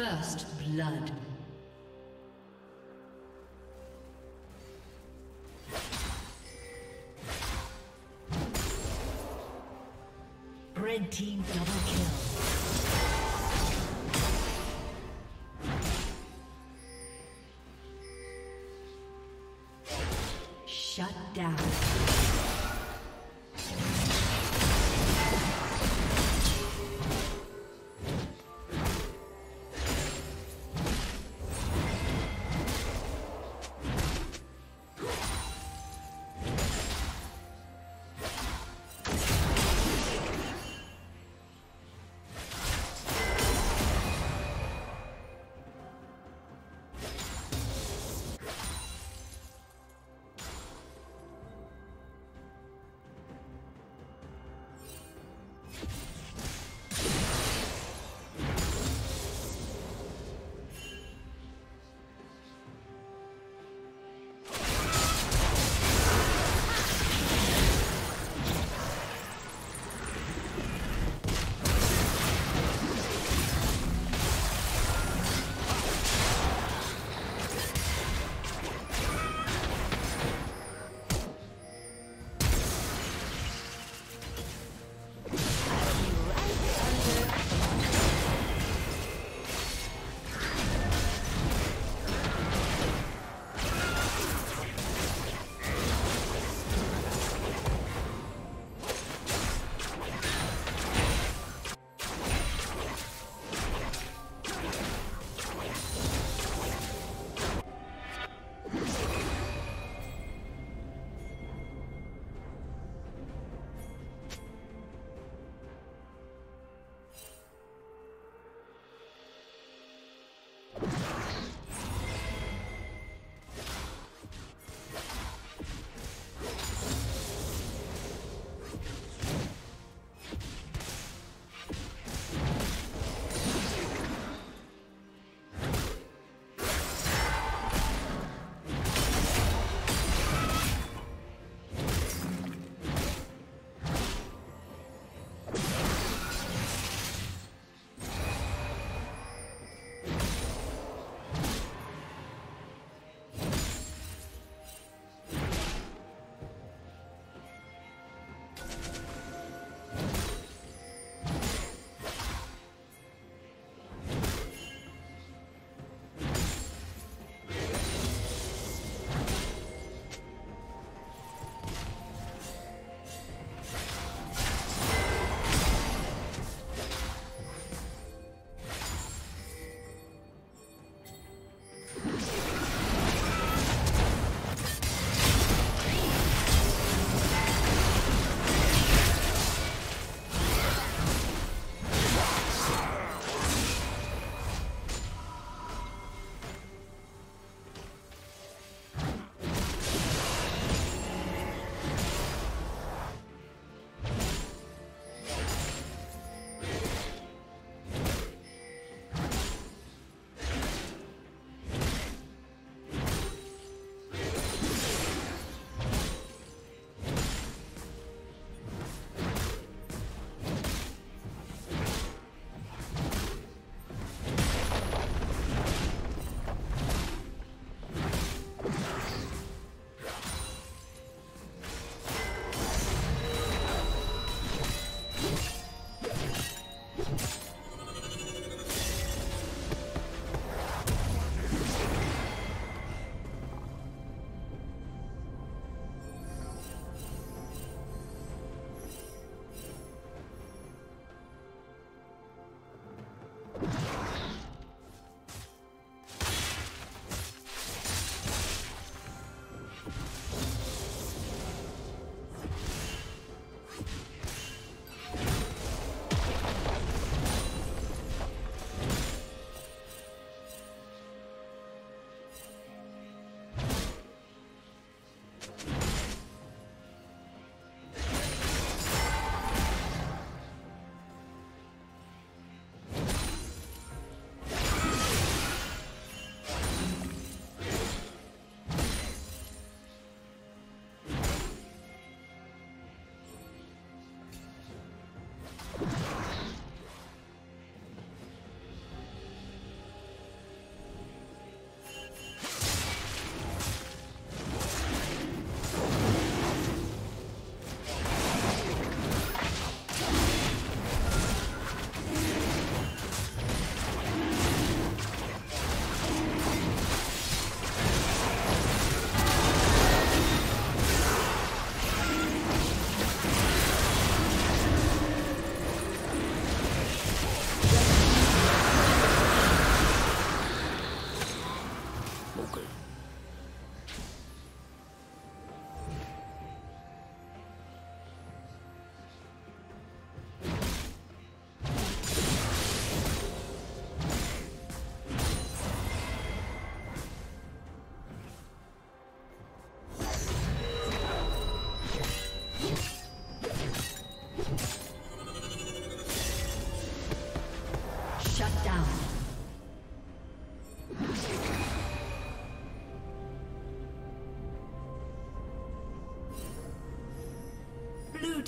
First blood. Red team double kill. Shut down.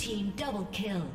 Team double kill.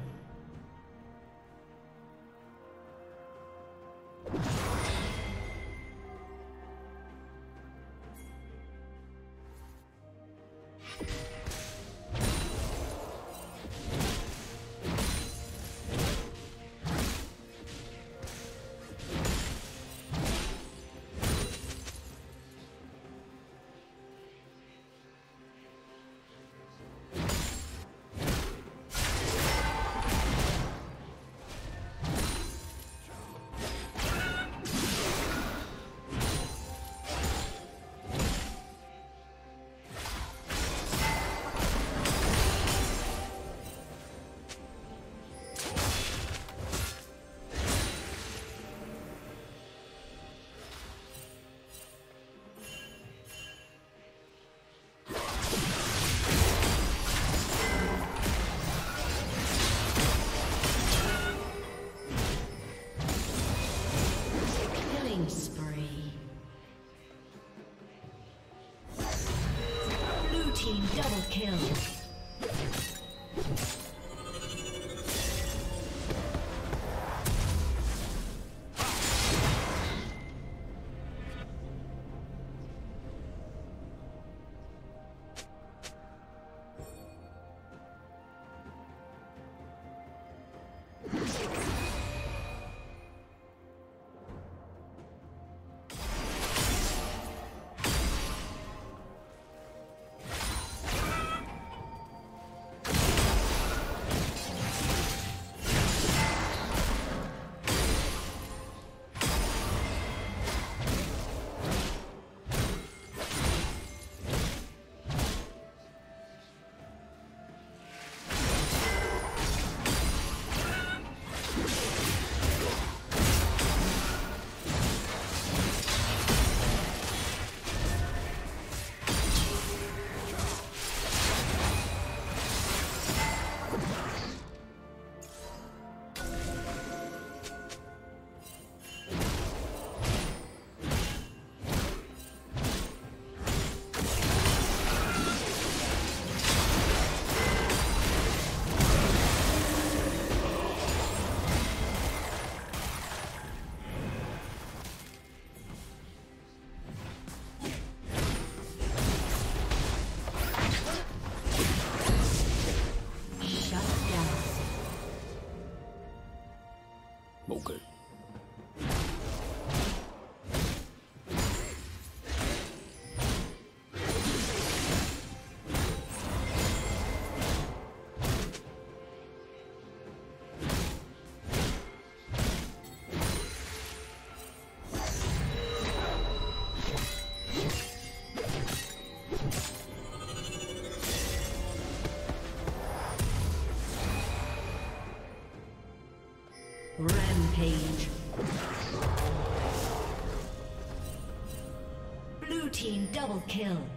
Rampage. Kill.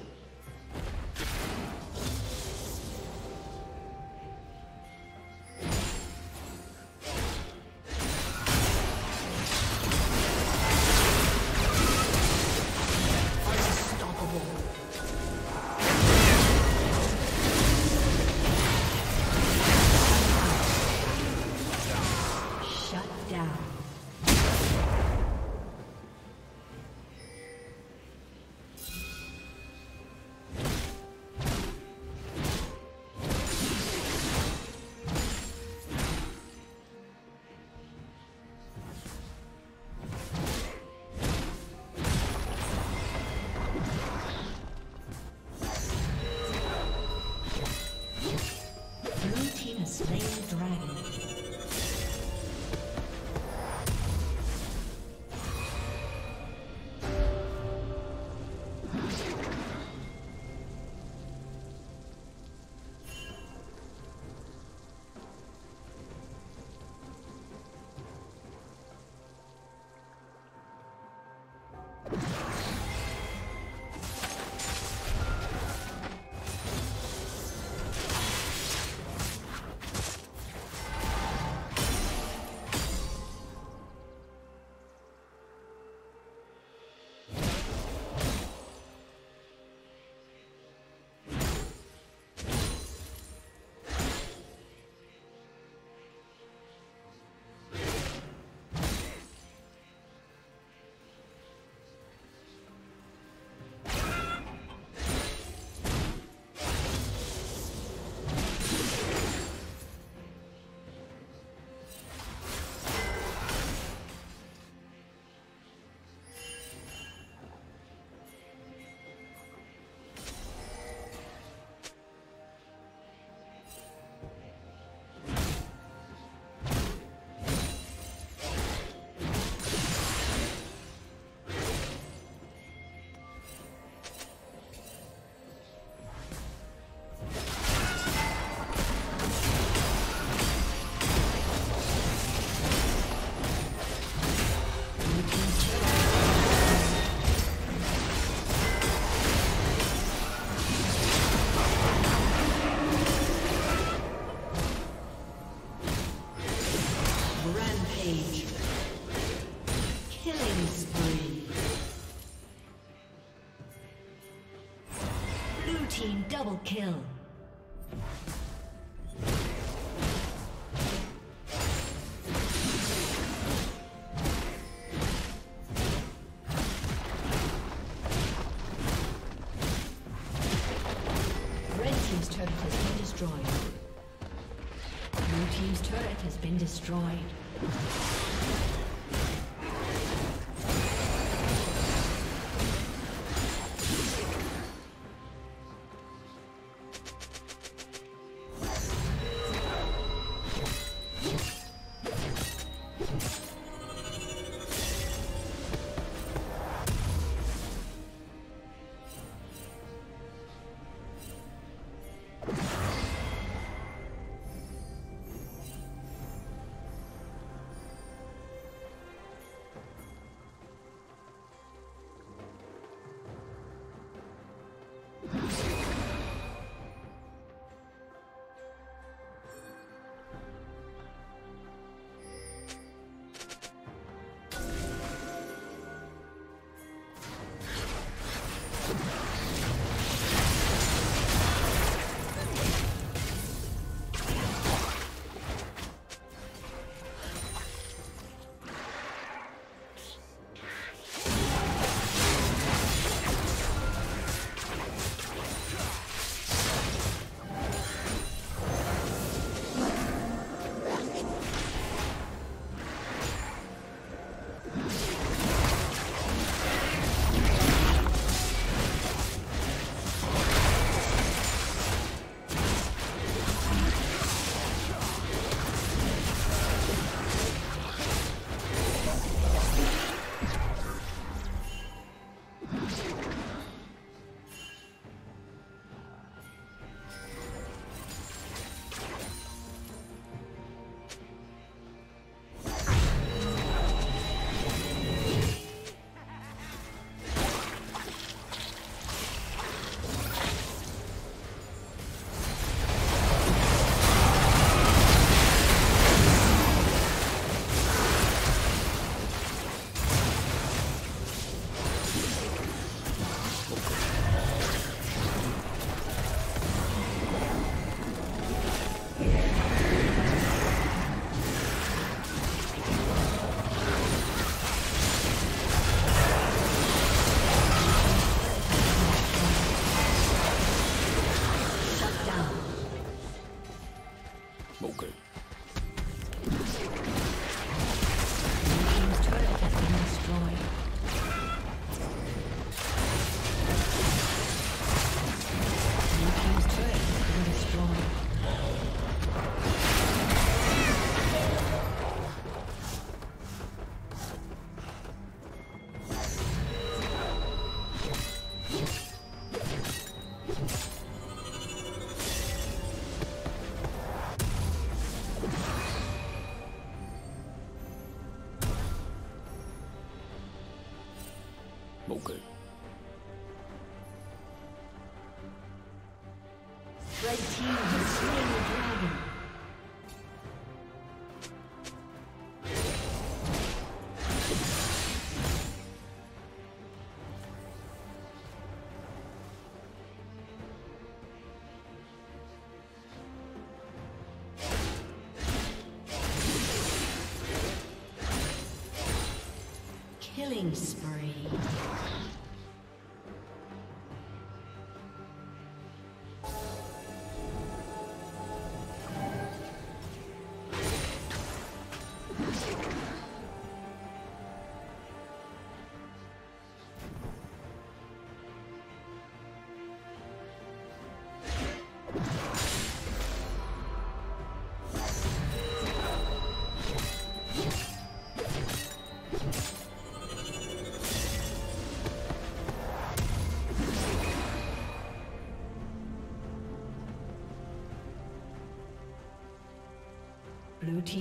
Double kill. Killing spree.